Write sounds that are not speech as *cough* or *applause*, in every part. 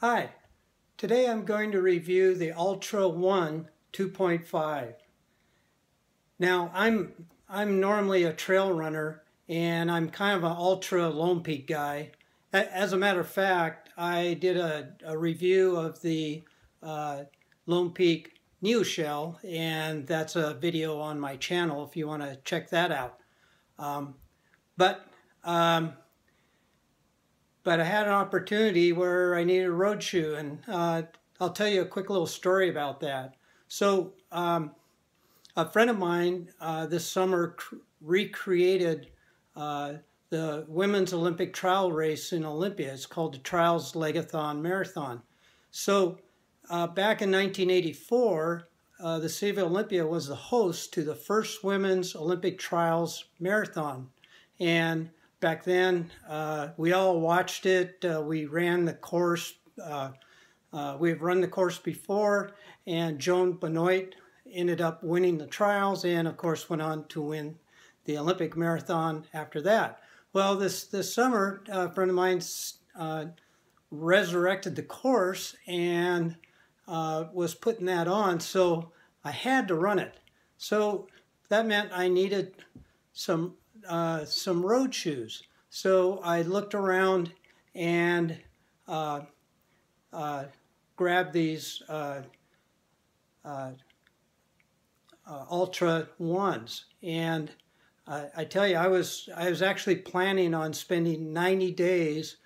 Hi, today I'm going to review the Altra 1 2.5. Now I'm I'm normally a trail runner and I'm kind of an Altra Lone Peak guy. As a matter of fact, I did a, a review of the uh, Lone Peak Neoshell and that's a video on my channel if you want to check that out. Um, but um, but I had an opportunity where I needed a road shoe, and uh, I'll tell you a quick little story about that. So, um, a friend of mine uh, this summer recreated uh, the women's Olympic trial race in Olympia. It's called the Trials Legathon Marathon. So, uh, back in 1984, uh, the city of Olympia was the host to the first women's Olympic trials marathon. And back then. Uh, we all watched it. Uh, we ran the course. Uh, uh we've run the course before, and Joan Benoit ended up winning the trials, and of course went on to win the Olympic marathon after that. Well, this this summer, a friend of mine uh, resurrected the course and uh, was putting that on, so I had to run it. So that meant I needed some uh, some road shoes. So I looked around and uh, uh, grabbed these uh, uh, uh, Altra ones. And I tell you, I was I was actually planning on spending 90 days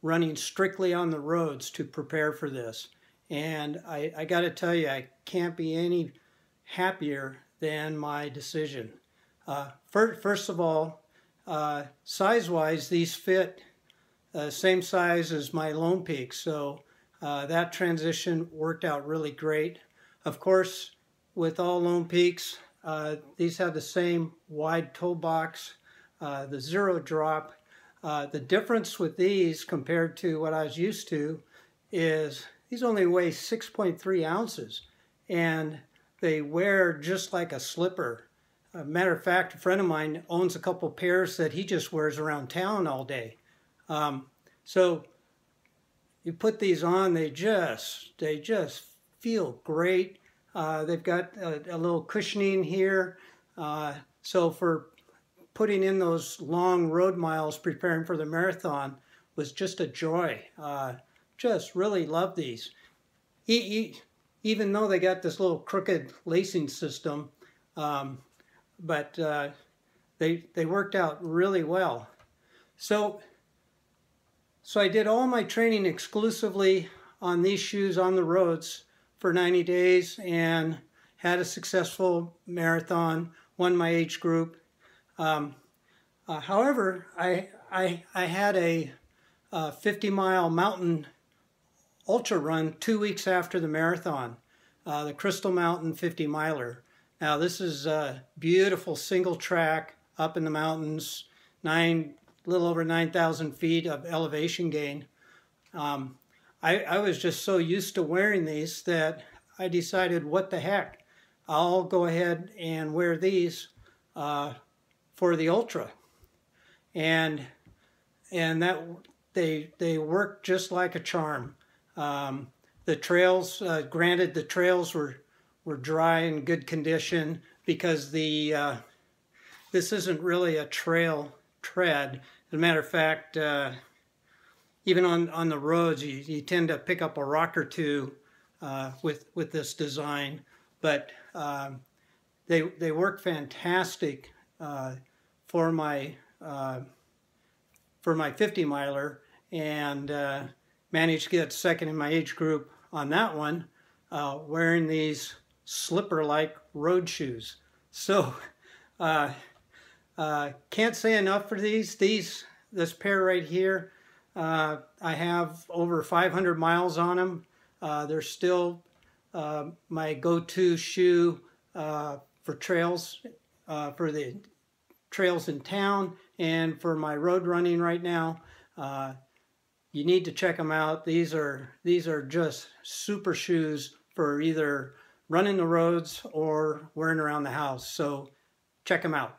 running strictly on the roads to prepare for this. And I, I got to tell you, I can't be any happier than my decision. Uh, first, first of all, uh, size-wise, these fit uh, same size as my Lone Peak, so uh, that transition worked out really great. Of course, with all Lone Peaks, uh, these have the same wide toe box, the zero drop. the difference with these compared to what I was used to is these only weigh 6.3 ounces and they wear just like a slipper. A matter of fact, a friend of mine owns a couple pairs that he just wears around town all day. Um, so you put these on, they just they just feel great. Uh, they've got a, a, little cushioning here. Uh, so for putting in those long road miles preparing for the marathon was just a joy. Uh, just really love these. He, he, even though they got this little crooked lacing system, um, but uh, they they worked out really well. So so I did all my training exclusively on these shoes on the roads for 90 days and had a successful marathon, won my age group. Um, uh, however, I, I, I had a, a 50 mile mountain ultra run two weeks after the marathon, uh, the Crystal Mountain 50 miler. Now this is a beautiful single track up in the mountains, nine, little over 9,000 feet of elevation gain. Um, I, I was just so used to wearing these that I decided, what the heck, I'll go ahead and wear these uh, for the Ultra. And and that they they work just like a charm. Um, the trails, uh, granted, the trails were were dry and good condition because the uh, this isn't really a trail tread. As a matter of fact, uh, even on, on the roads, you, you tend to pick up a rock or two uh, with with this design, but um, they they work fantastic uh, for my uh, for my 50 miler and uh, managed to get second in my age group on that one, wearing these slipper-like road shoes. So, *laughs* uh, uh, can't say enough for these. These, this pair right here, uh, I have over 500 miles on them. Uh, they're still uh, my go-to shoe uh, for trails, for the trails in town, and for my road running right now. you need to check them out. These are these are just super shoes for either running the roads or wearing around the house. So check them out.